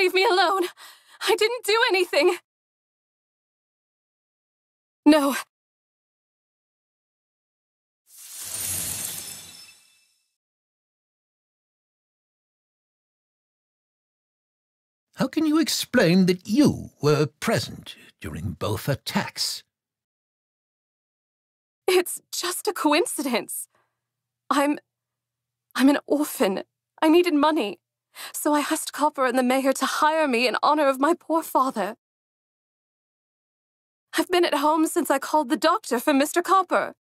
leave me alone. I didn't do anything. No. How can you explain that you were present during both attacks? It's just a coincidence. I'm. I'm an orphan. I needed money. So I asked Copper and the mayor to hire me in honor of my poor father. I've been at home since I called the doctor for Mr. Copper.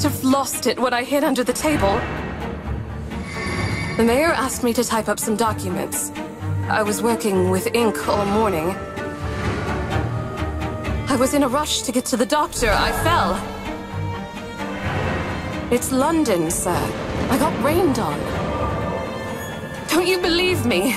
Must have lost it when I hid under the table. The mayor asked me to type up some documents. I was working with ink all morning. I was in a rush to get to the doctor. I fell. It's London, sir. I got rained on. Don't you believe me?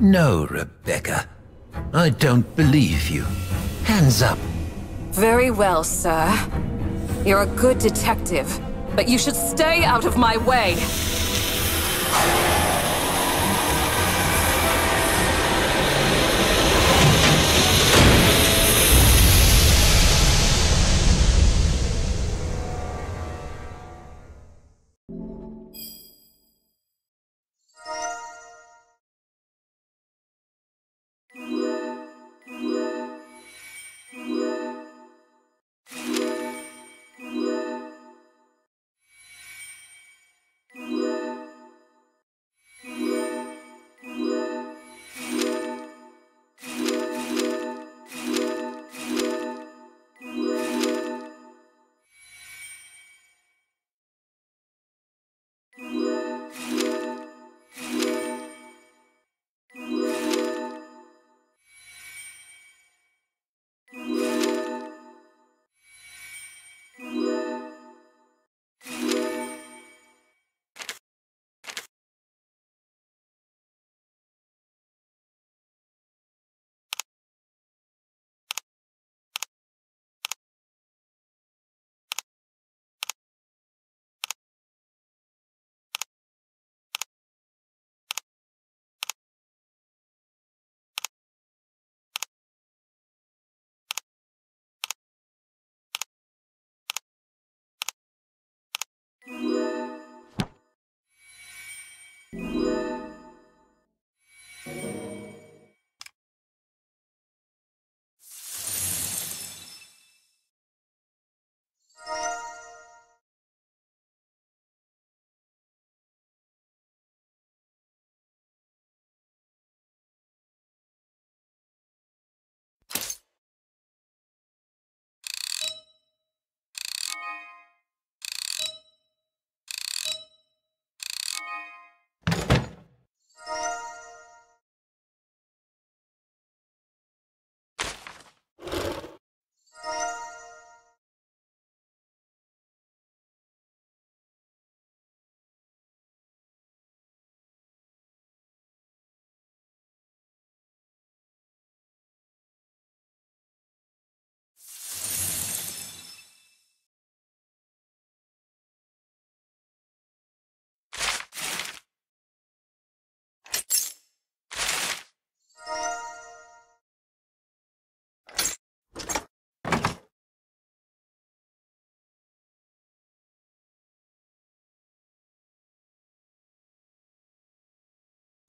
No, Rebecca. I don't believe you. Hands up. Very well, sir. You're a good detective, but you should stay out of my way.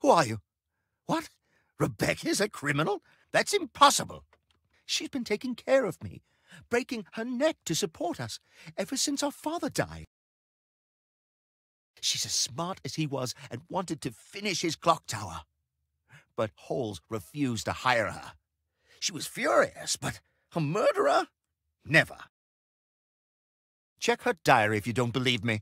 Who are you? What? Rebecca's a criminal? That's impossible. She's been taking care of me, breaking her neck to support us ever since our father died. She's as smart as he was and wanted to finish his clock tower. But Halls refused to hire her. She was furious, but a murderer? Never. Check her diary if you don't believe me.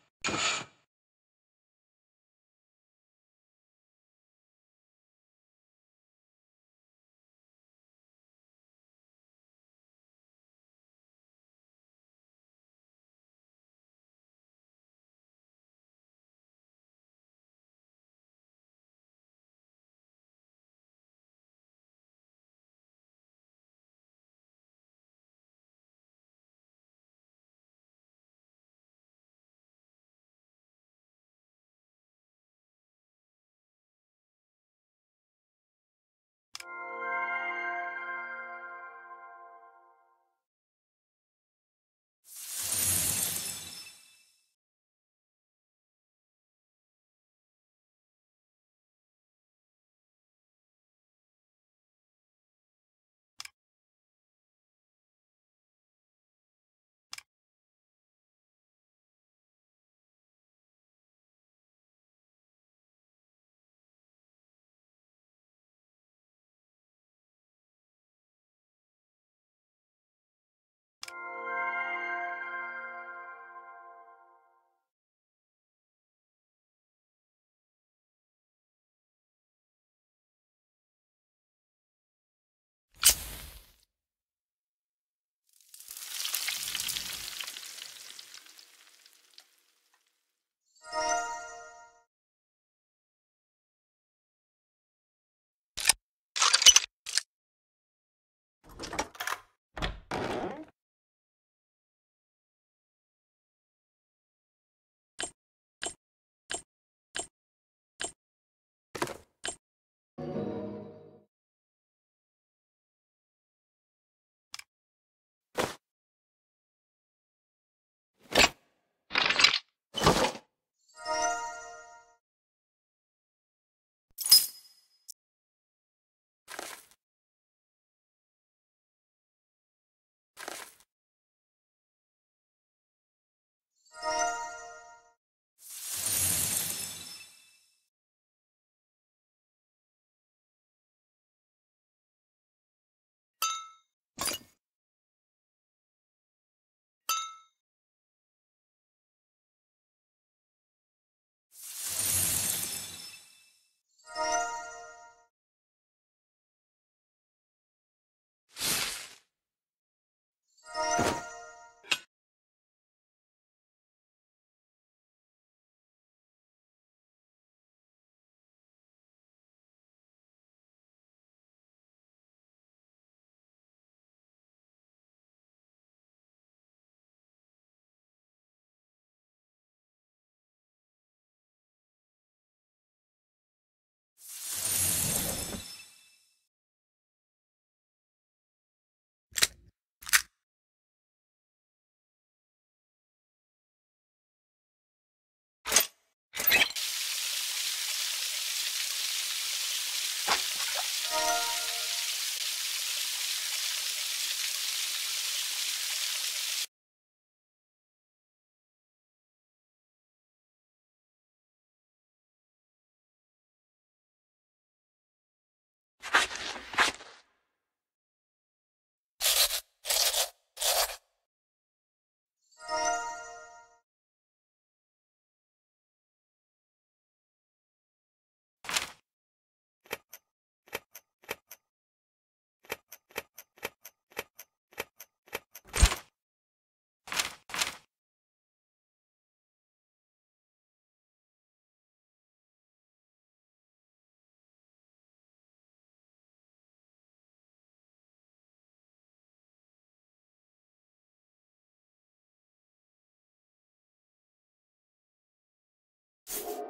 you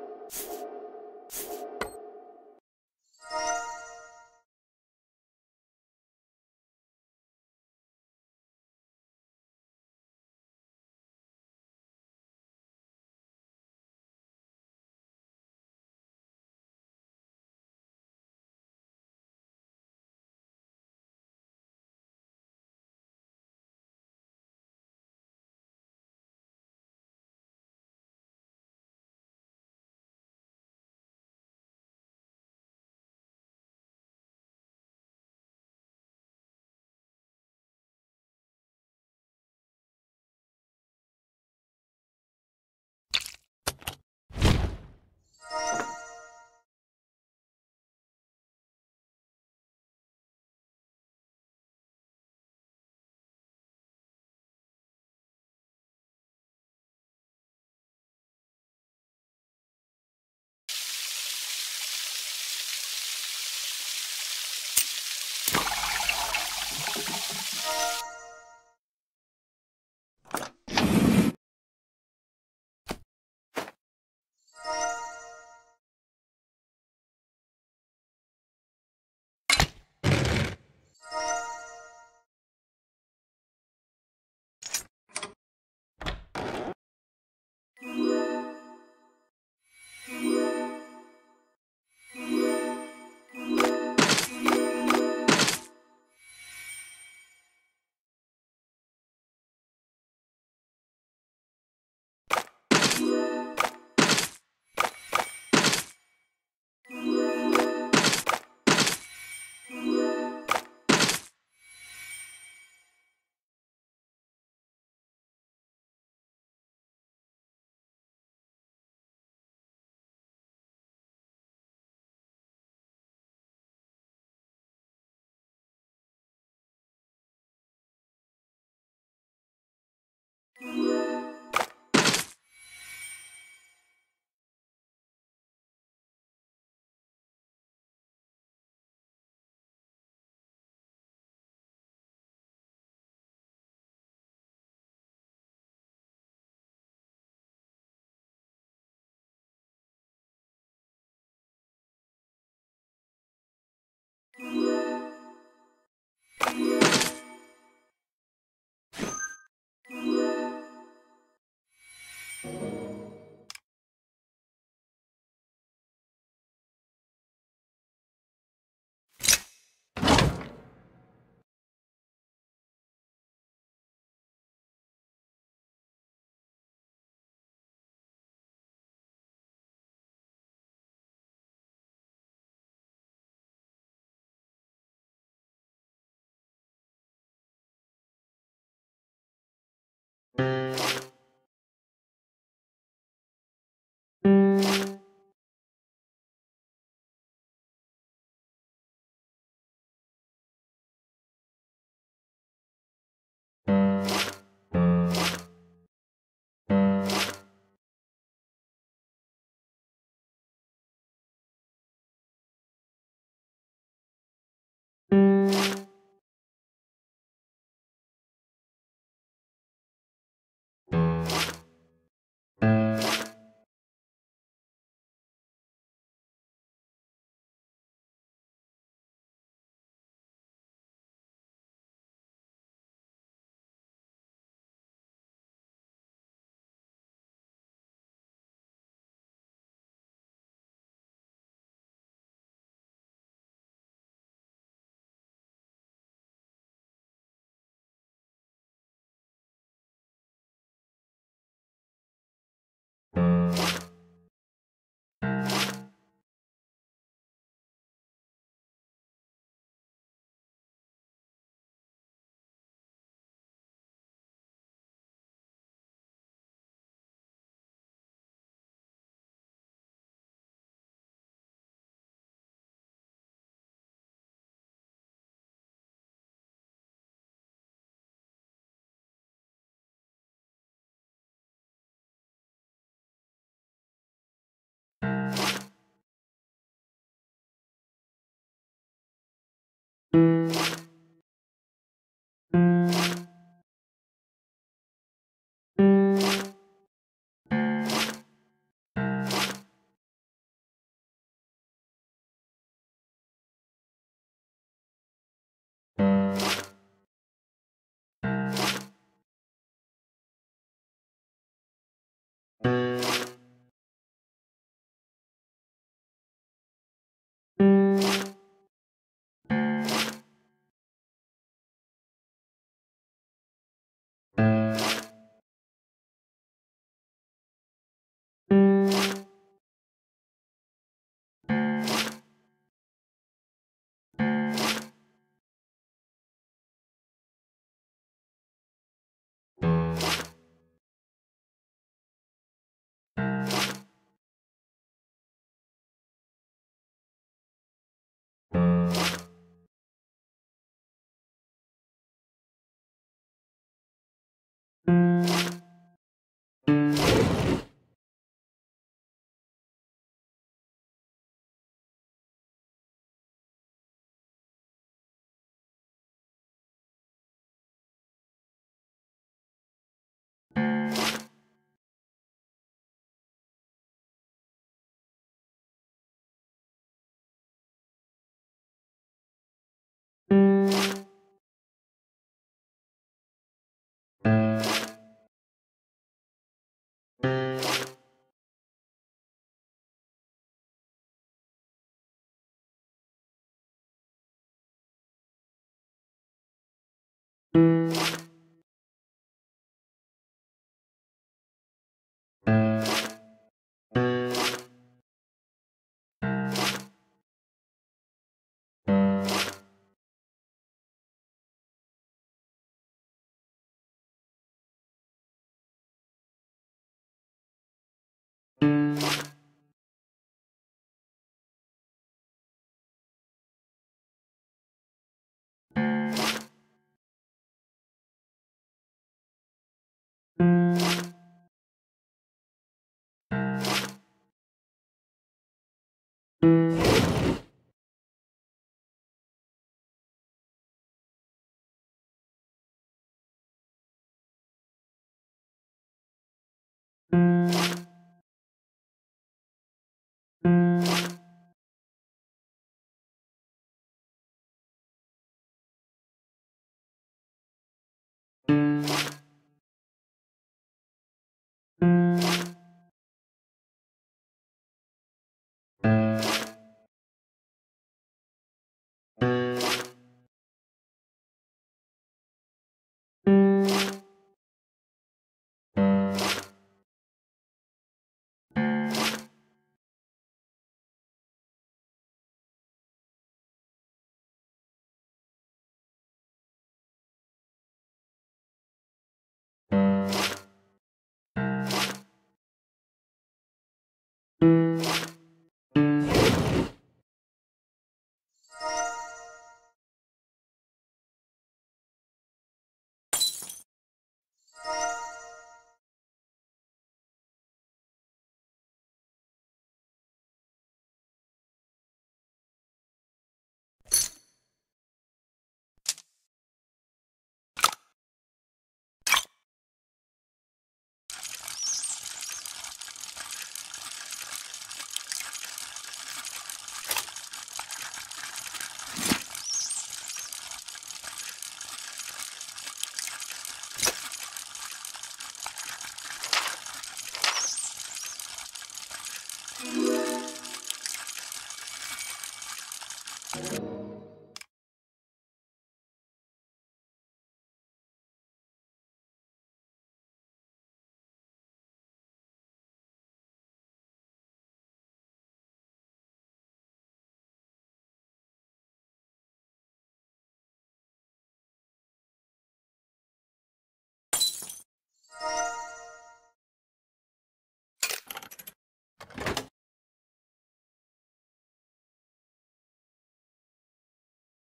Thank you. you.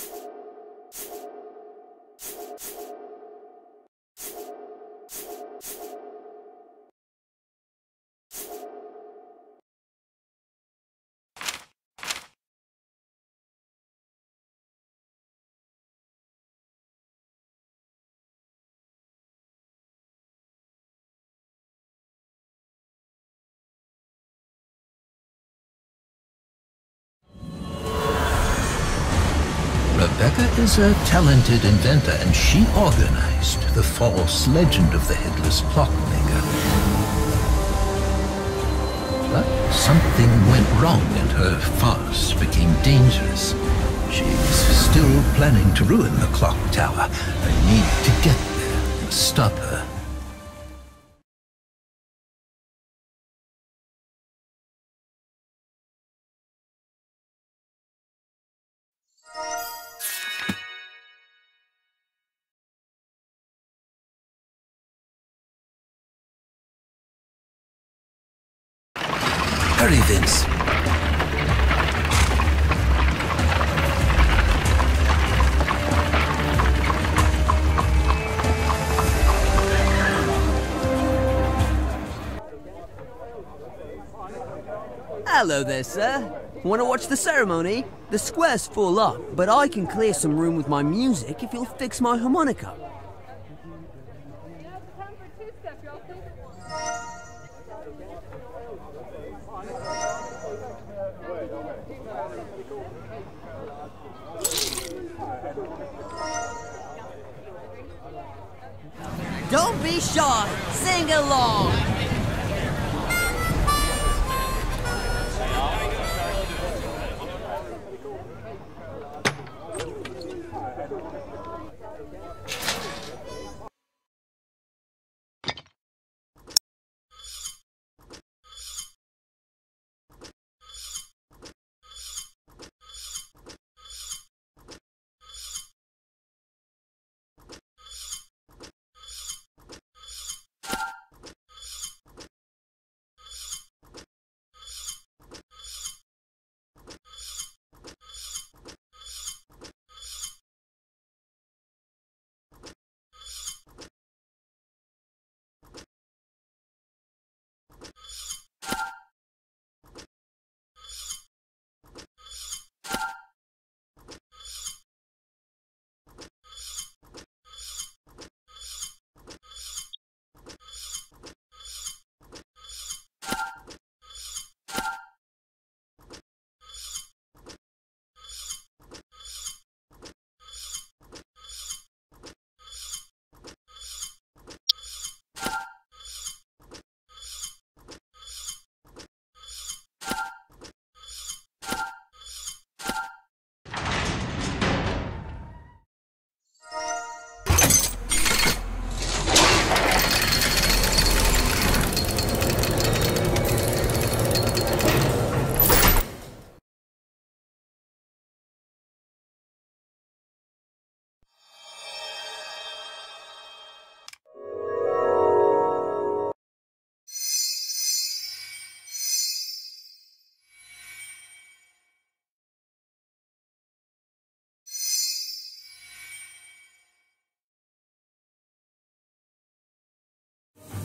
you is a talented inventor, and she organized the false legend of the headless clockmaker. But something went wrong, and her farce became dangerous. She's still planning to ruin the clock tower. I need to get there and stop her. Hello there, sir. Want to watch the ceremony? The square's full up, but I can clear some room with my music if you'll fix my harmonica. Don't be shy. Sing along.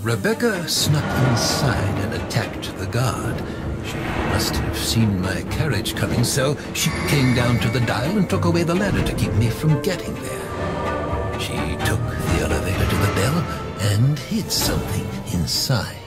Rebecca snuck inside and attacked the guard. She must have seen my carriage coming, so she came down to the dial and took away the ladder to keep me from getting there. She took the elevator to the bell and hid something inside.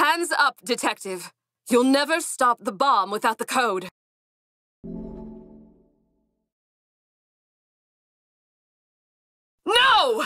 Hands up, detective. You'll never stop the bomb without the code. No!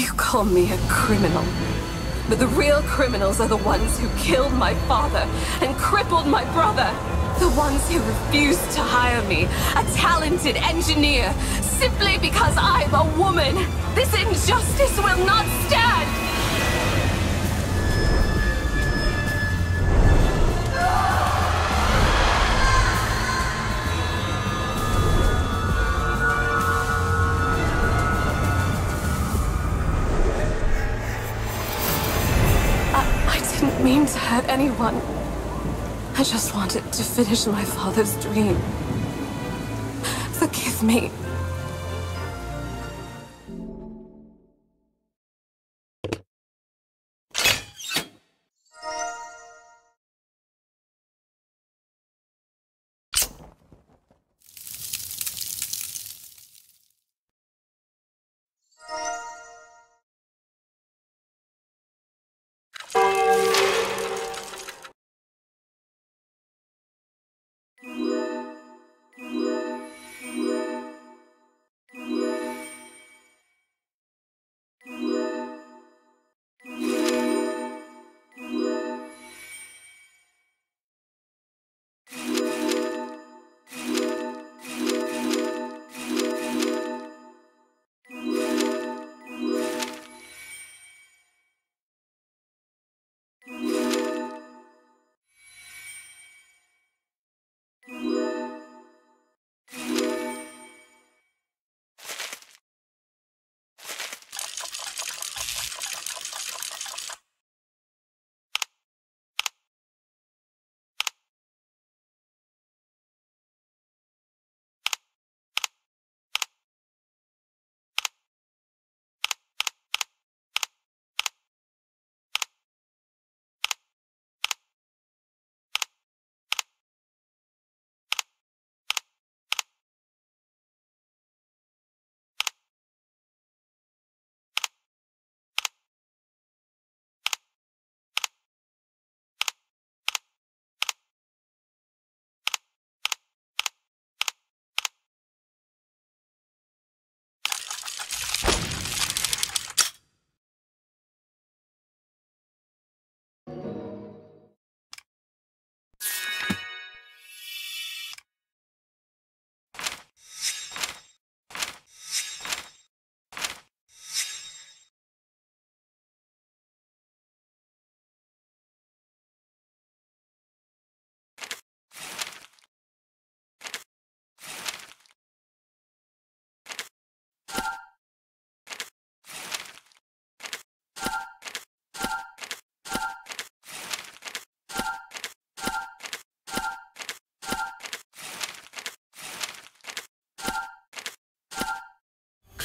You call me a criminal. But the real criminals are the ones who killed my father and crippled my brother. The ones who refused to hire me, a talented engineer, simply because I'm a woman. This injustice will not stand! Mean to hurt anyone. I just wanted to finish my father's dream. Forgive me.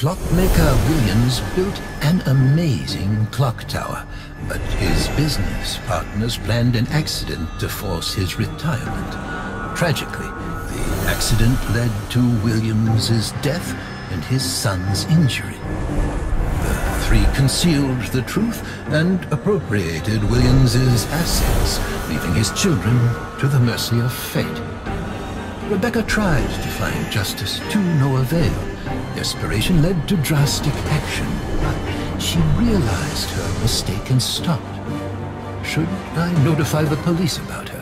Clockmaker Williams built an amazing clock tower, but his business partners planned an accident to force his retirement. Tragically, the accident led to Williams's death and his son's injury. The three concealed the truth and appropriated Williams's assets, leaving his children to the mercy of fate. Rebecca tried to find justice to no avail. Desperation led to drastic action, but she realized her mistake and stopped. Should I notify the police about her?